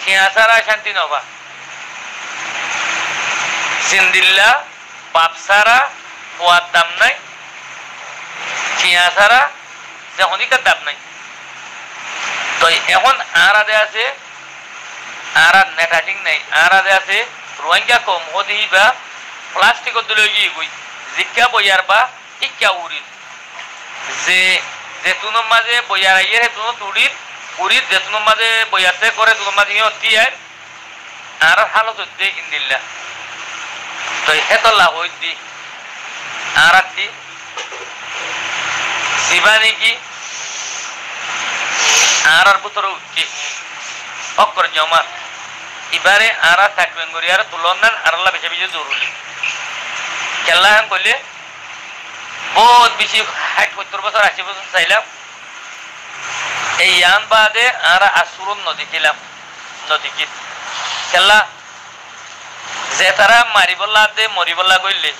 ঠিয়া ছাড়া শান্তি নবা। সিন্দিল্লা বাপ ছাড়া পোয়ার দাম নাই। ঠিয়া ছাড়া যখনইকার দাম নাই। তো এখন আর আদে আছে আর আর নেটাটিং নাই। আর আদে আছে, রোহিঙ্গা কম হদি বা প্লাস্টিক দিলে গিয়ে গই। জিকা বইয়ার বা ইকা উড়িল যে যেতুনের মাঝে বইয়ার আইয়ে হেতুন তুড়ির উড়ির যেতুনের মাঝে বইয়াতে করে তুনোর মাঝে অতি আর হালত হচ্ছে ইন্দিল্লা। তো হেতল্লা হই দি। আর দি শিবানী কি? আর আর ভিতরে উঠছি অক্ষর জমা এবারে আর আর থাকবেন করি আর তুলনার আর আল্লাহ বেশি বেশি জরুরি। খেলা করলে বহুত বেশি ষাট সত্তর বছর, আশি বছর চাইলাম। এই ইয়ান বাদে আর আসুরন নদী খিলাম নদী কি খেলা, যে তারা মারিবল্লা দে মরিবল্লা করলে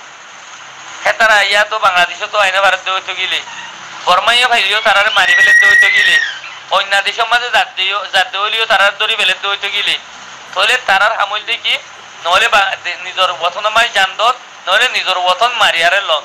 হে তারা ইয়া তো বাংলাদেশে তো আইনা ভারত হইতে গিলে বর্মাইও ভাইলিও তারারে মারি ফেলে হইতে গিলে অন্য দেশের মাঝে জাতীয় জাতীয় হলিও তারার দড়ি ফেলে হইতে গিলে তাহলে তারার হামল দিয়ে কি নহলে নিজের বথন মাই জানদত নহলে নিজের বথন মারিয়ারে লন।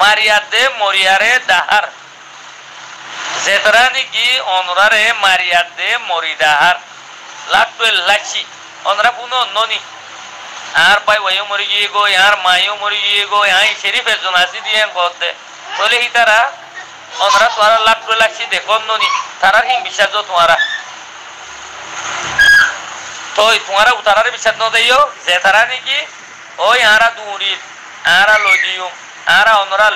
মারিয়া দে মরিয়ারে দাহার। যেতারা নাকি অনরারে মারিয়া দে মরি দাহার? লাচ্ছি অনরা পুনো ননি। আর পাই ওয়ো মরি গিয়ে গো আর মায়ও মরি গিয়ে গো আই শরীফ একজন আসি দিয়ে করতে বলে হি তারা, অনরা তোমারা লাটুয়ে লাচ্ছি দেখো ননি। তারা হিং বিশ্বাস তোমারা। তো তোমারা উতারারে বিশ্বাস ন দেইও যে তারা নাকি ওই আরা দুরি আরা লদিও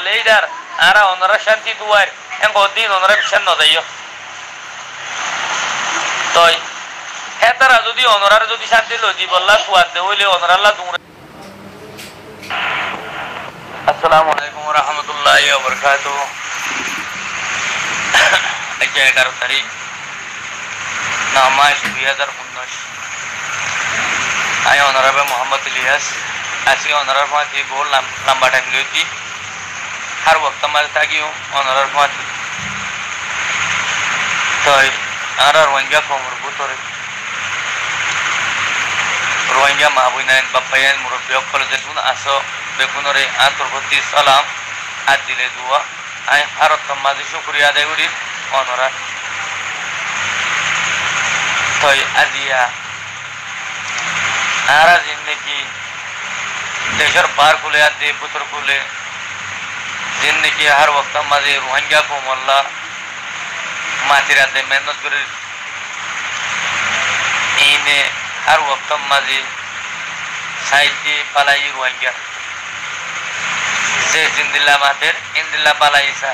লেডার আরা অনরা শান্তি দুয়ার এন কদিন অনরা বিশ্বাস ন দেইও তই হে তারা যদি অনরার যদি শান্তি লদি বললা কুয়াতে হইলে অনরাল্লা দুরে আসসালামু আলাইকুম রহমতুল্লাহি ওয়া বারাকাতুহু আজকে এগারো তারিখ হাজার উনিশ আমি অনারেবল মোহাম্মদ ইলিয়াস আজকে অনারার ফাঁকি বহু লম্বা টাইম હર વખત અમારે તાગ્યું ઓન હરર માથે તોય હરર વંગ્યા કોમર ગુતોરે રોંગ્યા માબુનાયન બપ્પાયન મુરબ્બી ઓકલ જેતુન આસો বেকুনরে আন্তর্বর্তী সালাম হাত দিলে দুয়া আমি ভারত মাঝে শুক্রিয়া আদায় করি অনরা তই আজিয়া আরা জিন্দগি দেশের বার খুলে আর দেবপুতর খুলে খুলে জিন্দগি हर वक्त মাঝে রোহিঙ্গা को मोल्ला मातिरा दे मेहनत করে ইনে हर वक्त মাঝে সাইডে পালাই রোহিঙ্গা যে জিন্দিল্লা মাতের ইন্দিল্লা পালাইসা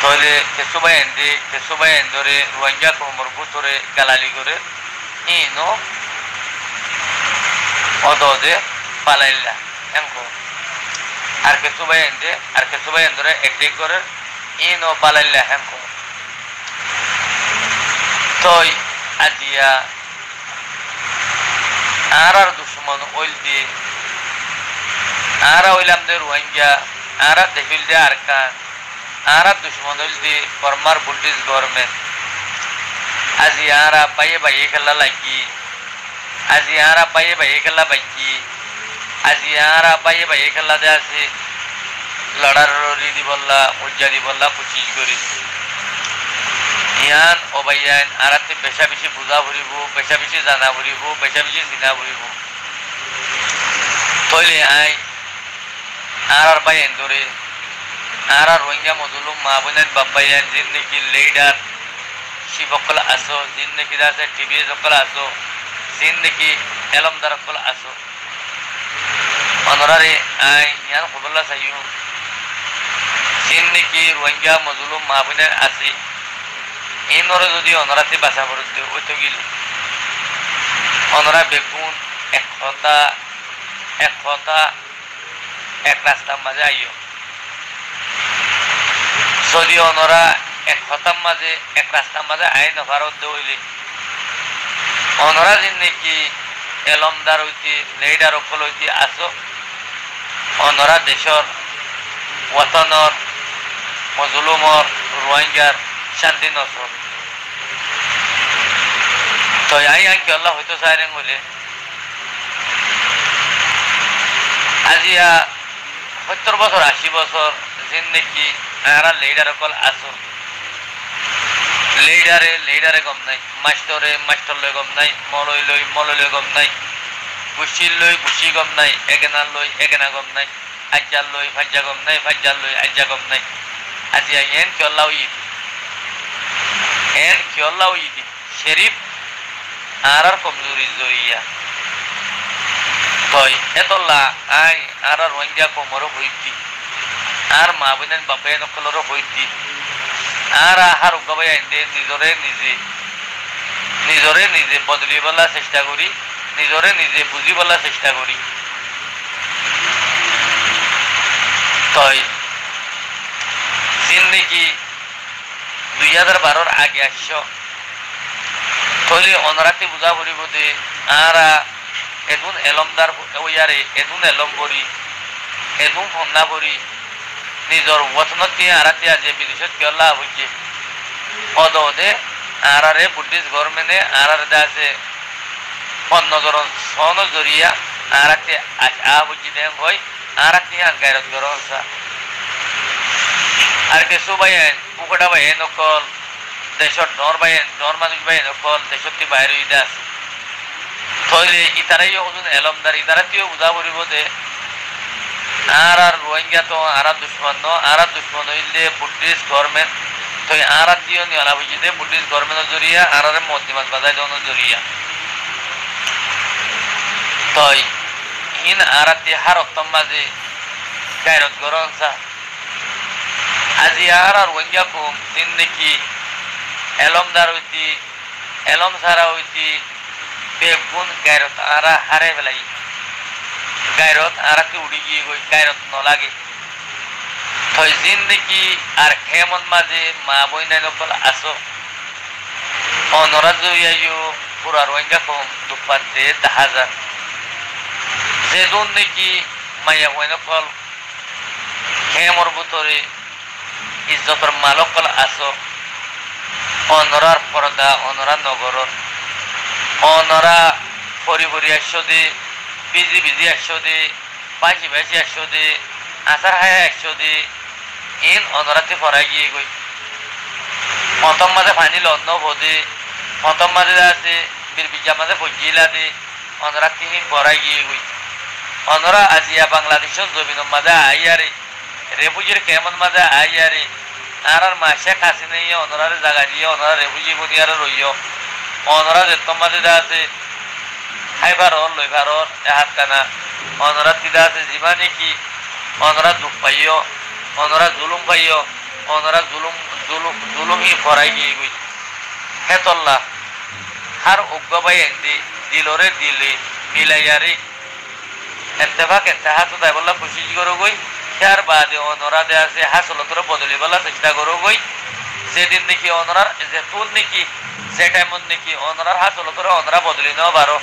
তাহলে কেসুবাই এন্দি কেসুবাই এন্দরে রোহিঙ্গা কোমর বুতরে গালালি করে ইনো odode palailla enko আর কে সুবাই এন্দে আর কে সুবাই এন্দরে একদিক করে ইনো পালাইলা হেঙ্কো তই আজিয়া আর আর দুশ্মন ওইল দিয়ে আরা ওইলাম দে রোহিঙ্গা, আরা দেখিল দে আর কান আরা দুশ্মন ওইল দিয়ে কর্মার ব্রিটিশ গভর্নমেন্ট আজি আরা বাইয়ে বাইয়ে খেলা লাগি, আজি আরা বাইয়ে বাইয়ে খেলা বাইকি আজি আরা বাইয়ে বাইয়ে খেলা দে আছে লড়ার রিদি বললা উজ্জাদি বললা পুচিস করি ইয়ান অবাইয়ান আরাতে বেশা বেশি বুঝা ভরিব বেশা বেশি জানা ভরিব বেশা বেশি জিনা ভরিব তইলে আই আর আর বাইয়ান ধরে আর আর রোহিঙ্গা মজুলুম মা বোনেন বাব্বাইয়ান জিন্দগি লেডার শিবকল আসো জিন্দগি আছে টিভি সকল আসো জিন্দগি এলমদার সকল আসো অনরারে আই ইয়ান খবরলা চাইও জিন্দগি রোহিঙ্গা মজুলুম মা বোনেন আছে এই নরে যদি অনরাতে বাসা পড়তে ওইতো গিল অনরা বেগুন এক কথা এক কথা এক রাস্তার মাঝে আইও যদি অনরা এক কথার মাঝে এক রাস্তার মাঝে আই নফারত হইলে অনরা যেন নাকি এলমদার হইতে লেইডার অকল হইতে আসো অনরা দেশর ওয়াতনর মজলুমর রোহিঙ্গার শান্তি নসর তো আই আঙ্কি আল্লাহ হয়তো সাইরেন হইলে আজিয়া সত্তর বছর আশি বছর যেন নাকি আরা লেইডার অকল আসো লেইডারে লেইডারে গম নাই মাস্টরে মাস্টর লই গম নাই মলই লই লই গম নাই। গুছির লই গুছি গম নাই এগেনার লই এগেনা গম নাই আজ্জার লই ফাজ্জা গম নাই ফাজ্জার লই আজ্জা গম নাই। আজি এন কিয়ল্লাও ঈদ? এন কিয়ল্লাও ঈদ? শরীফ আর আর কমজোরি জইয়া তই এতল্লা আই আর আর রোহিঙ্গা কোমরও হইতি আর মা বোনেন বাপে নকলরও হইতি আর আহার উগাবাই আইন্দে নিজরে নিজে। নিজরে নিজে বদলিবলা চেষ্টা করি নিজরে নিজে বুঝিবলা চেষ্টা করি। তই জিন্দিগি দুই হাজার বারোর আগে আসছ তৈলে অনরাতে বুঝা পড়িব যে আরা এদুন এলমদার ওয়ারে এদুন এলম করি এদুন ফন্না করি নিজর ওয়াতনত দিয়ে আরাতে আছে বিদেশত কেলা হইছে অদে আরারে ব্রিটিশ গভর্নমেন্টে আরার দাসে পন্নজরন সন জরিয়া আরাতে আ বুঝি দেন হয় আরাতে আন গায়রত গরন সা আর কিছু বাইন পুকটা বাইন অকল দেশত নর বাইন নর মানুষ এলমদার বুঝা যে, আর আর রোহিঙ্গা তো আর দুশ্মন আর দুশ্মন হইলে ব্রিটিশ গভর্নমেন্ট তো আর দিও নি আলা বুঝিতে ব্রিটিশ গভর্নমেন্টের জরিয়া আর মধ্যমাত বাজাই জরিয়া তই হিন আর হার অত্তম মাঝে গায়রত গরম আজি আর রোহিঙ্গা কুম দিন দেখি এলমদার হইতি এলম সারা হইতি বেগুন গায়রত আরা হারে বেলাই গায়রত আরাতে উড়ি গিয়ে গই গায়রত নলাগে থই জিন্দগি আর খেমন মাঝে মা বই নাই নকল অনরাজ ইয়াইও পুরা রোহিঙ্গা কম দুপাতে হাজার যে দুন নাকি মাইয়া বই নকল খেমর ভিতরে ইজ্জতর মালকল আসো অনরার পর্দা, অনরা নগরর, অনরা পরিবরি আসো দে, বিজি বিজি একশো দে পাঁচি পাঁচি একশো দে আচার হায়া একশো দে, ইন অনরাতে ফরাই গিয়ে গই প্রথম মাঝে ফানি লন্ন ভোদে, প্রথম মাঝে আছে, বীর বিজা মাঝে ফজিলা দে, অনরা ফরাই গিয়ে গই অনরা আজিয়া বাংলাদেশের জমিন মাঝে আইয়ারে রেফুজির কেমন মাঝে আইয়ারে আর আর মাসে কাছে নেই অনরার জায়গা দিয়ে অনরা রেফুজি বনিয়ারে রইয়। অনরা যেত মাঝে আছে খাইবারর লইবারর এহাত কানা। অনরা তিদা আছে যিমানে কি? অনরা দুঃখ পাইও অনরা জুলুম পাইও অনরা জুলুম জুলুম, জুলুমই ফরাই গিয়ে গই। হেতল্লা হার উগ্গবাই এন্দি, দিলরে দিলে, মিলাইয়ারে এত্তেফাক এত্তেহাত তাই বললা খুশি করো গই? তার বাদে অনরা দে আছে হাসলতর বদলি বলা চেষ্টা করো গই। যেদিন দেখি অনরার, যে তুল নাকি যে টাইমত নাকি অনরার হাসলতর অনরা বদলি নেওয়া বারো।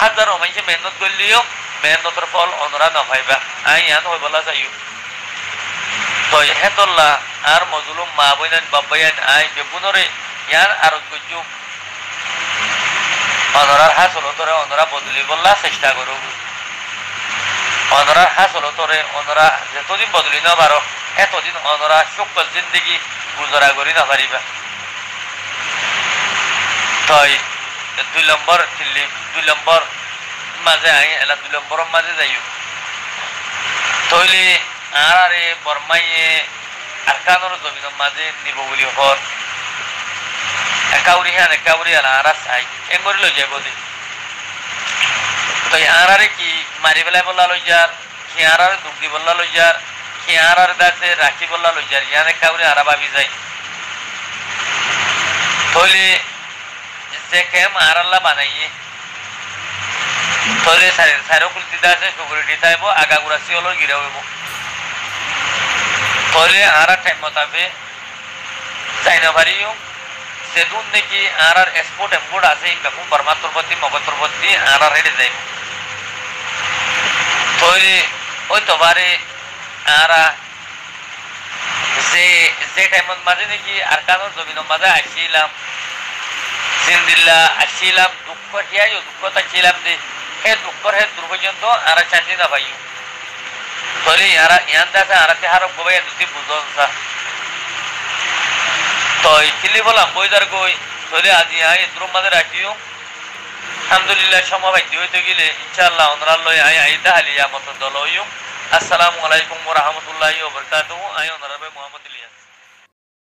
হাজার মানুষে মেহনত করলেও, মেহনতের ফল অনরা নভাইবা। আই, ইয়ান হই বলা যাইও। তো হেতল্লা, আর মজলুম মা বইনান বাবাইন আই, বেগুনরে ইয়ার আরত গজু অনরার হাসলতরে অনরা বদলি বললা চেষ্টা করো অনরার হাসলতরে অনরা যতদিন বদলি না পারো, এতদিন অনরা সকল জিন্দগি গুজরা করি না পারিবা। তই দুই নম্বর চিল্লি, দুই নম্বর মাঝে আই, এলা দুই নম্বর মাঝে যাইও। তইলে আর আরে বর্মাইয়ে আরকানোর জমিনের মাঝে নিব বলি হর। একাউরি হ্যাঁ একাউরি আলা আর চাই এ করে লই যাব দি তো আরে কি মারি পেলাই বললা লই যার খেয়ার আর দুঃখ দি বললা দাসে রাখি বললা লই যার ইয়ান একাউরি আরা ভাবি তাহলে যে কেম আর বানাইয়ে। তাহলে সাইরো কুলতিতে আছে সুগুরিটি চাইব আগাগুড়া সিওলো গিরে হইব। তাহলে আর টাইম মতাবে চাই না পারিও সেদুন দেখি আর এক্সপোর্ট এম্পোর্ট আছে বেকুম বর্মা তোরপতি আর আর রেডি যাইব। তাহলে ওই তো আর, যে যে মাঝে নাকি, আর কানোর জমিনের মাঝে আসছিলাম জিন্দিল্লা আসছিলাম দুঃখ হিয়াই দুঃখ তাছিলাম যে হে দুঃখর হে দূর পর্যন্ত আর শান্তি না পাইও তাহলে ইয়ারা ইয়ান দাসে আর তেহার গোবাই দুটি বুঝন সা। তো কিলি বললাম বইদার গই তাহলে আজি আই দ্রুম মাঝে রাখিও। আলহামদুলিল্লাহ সমবাইতি হইতে গেলে ইনশাআল্লাহ ওনারা লই আই আই দাহালিয়া মতো দল আসসালামু আলাইকুম ওয়া রাহমাতুল্লাহি ওয়া বারাকাতুহু। আই ওনারা মোহাম্মদ ইলিয়াস।